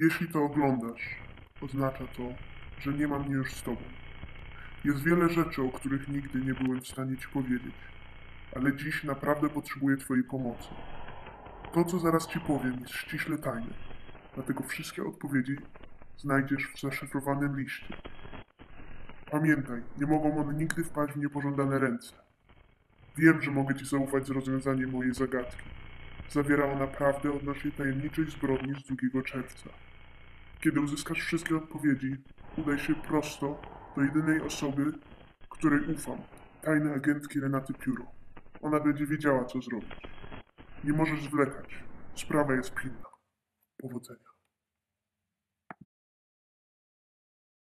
Jeśli to oglądasz, oznacza to, że nie mam mnie już z tobą. Jest wiele rzeczy, o których nigdy nie byłem w stanie ci powiedzieć, ale dziś naprawdę potrzebuję twojej pomocy. To, co zaraz ci powiem, jest ściśle tajne, dlatego wszystkie odpowiedzi znajdziesz w zaszyfrowanym liście. Pamiętaj, nie mogą one nigdy wpaść w niepożądane ręce. Wiem, że mogę ci zaufać z rozwiązaniem mojej zagadki. Zawiera ona prawdę od naszej tajemniczej zbrodni z 2 czerwca. Kiedy uzyskasz wszystkie odpowiedzi, udaj się prosto do jedynej osoby, której ufam, tajnej agentki Renaty Pióro. Ona będzie wiedziała, co zrobić. Nie możesz zwlekać. Sprawa jest pilna. Powodzenia.